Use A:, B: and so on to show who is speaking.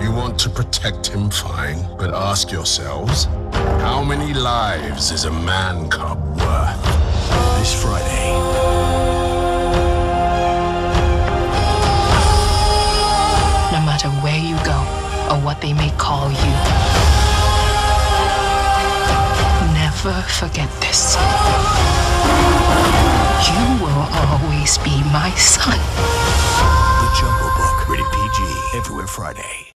A: You want to protect him, fine, but ask yourselves, how many lives is a man cub worth? This Friday.
B: No matter where you go or what they may call you, never forget this. You will always be my son.
C: The Jungle Book. Rated PG. Everywhere Friday.